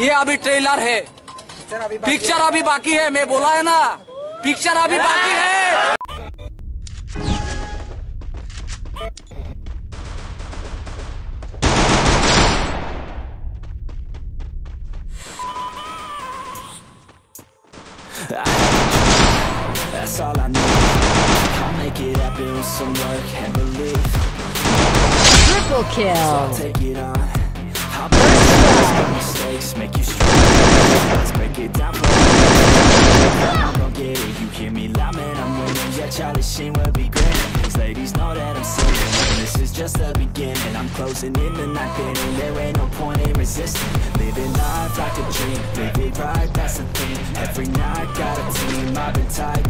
ये अभी ट्रेलर है। पिक्चर अभी बाकी है, मैं बोला है ना। पिक्चर अभी बाकी है। I'll make it happen with some work and belief. Triple kill. Take it on. I'll the mistakes, make you strong. Let's break it down for I'm gonna get it. You hear me loud, man. I'm winning. Yeah, Charlie Sheen will be grinning. These ladies know that I'm sinning. And this is just the beginning. I'm closing in the night inning. There ain't no point in resisting. Living life like a dream. Live it right, that's the thing. Every night got a team. I've been tied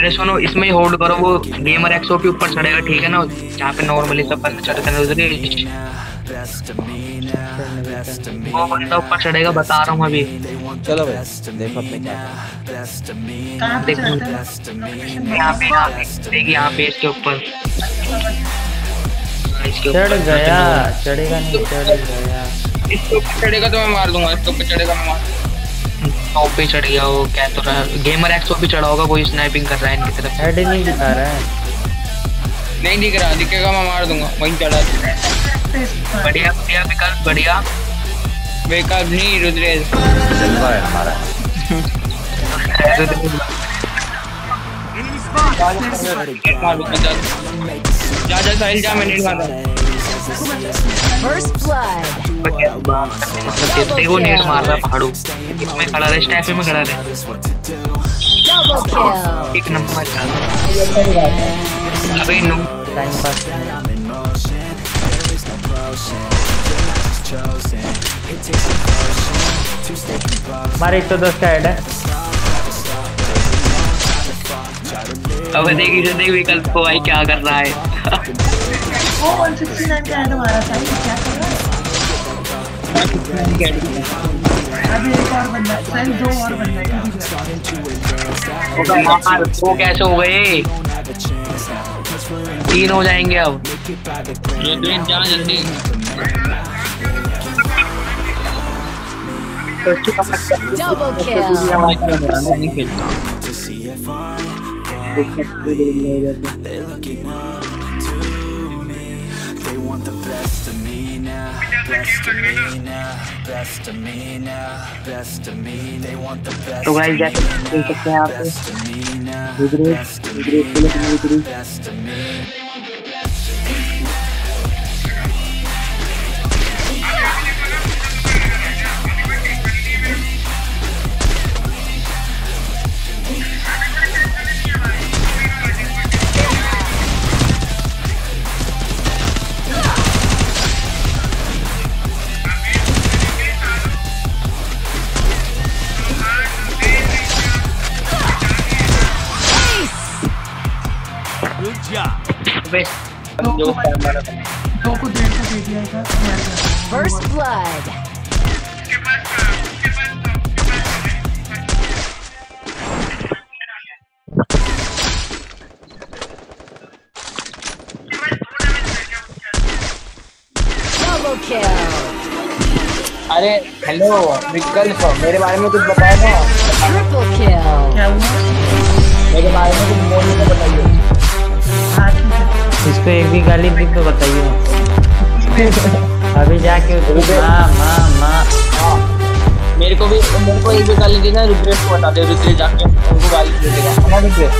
अरे सुनो इसमें ही hold करो वो gamer एक्सो के ऊपर चढ़ेगा ठीक है ना? जहाँ पे नॉर्मली सब पर चढ़ते हैं उधर ही वो बंदा ऊपर चढ़ेगा बता रहा हूँ अभी। चलो भाई देखो अपने क्या देखो। यहाँ पे यहाँ पे देखिए यहाँ पे इसके ऊपर। इसके ऊपर चढ़ गया चढ़ेगा नहीं चढ़ गया। इसके ऊपर चढ़ेगा तो मैं मार दूँगा इसके ऊपर चढ़ेगा मैं मार टॉप पे चढ़ गया वो क्या तो रहा गेमर एक्सो पे चढ़ा होगा कोई स्नाइपिंग कर रहा है इनकी तरफ़। हेड नहीं दिखा रहा है। नहीं दिख रहा दिखेगा मैं मार दूँगा वहीं चढ़ा बढ़िया बढ़िया विकल्प बढ़िया। बेकअप नहीं रुद्रेश। जलवा है हमारा मार दूँगा जा जा जा साहिल जा मैं नहीं मारा First blood. मतलब देखो नेट मार रहा है पहाड़ों इसमें खड़ा रहे स्टैफे में खड़ा रहे। Double kill. एक नंबर का अबे नो। टाइम पास हमारे एक तो दस का हेड है। अब देख इसे देख विकल्प को भाई क्या कर रहा है। वो 169 का हेड मारा था क्या कर रहा है? अभी एक और बंदा है। दो और बंदा है। यार वो कैसे हो गए? तीन हो जाएँगे अब। जा जल्दी। Double kill. नहीं खेलता तो of गाइस me जैसे देख सकते हैं now, आप best of me now, Rudresh डेढ़ का दे दिया था मर गया First blood. Double kill. अरे हेलो विकल्प मेरे बारे में कुछ बताया ना Triple kill. क्या हुआ मेरे बारे में कुछ बोलने को बताइए इसको एक भी गाली दी तो बताइए अभी जाके माँ माँ माँ मेरे को भी मेरे को एक भी गाली दी ना रुद्रेश को बता दे रुद्रेश जाके उनको गाली दे देगा है ना रुद्रेश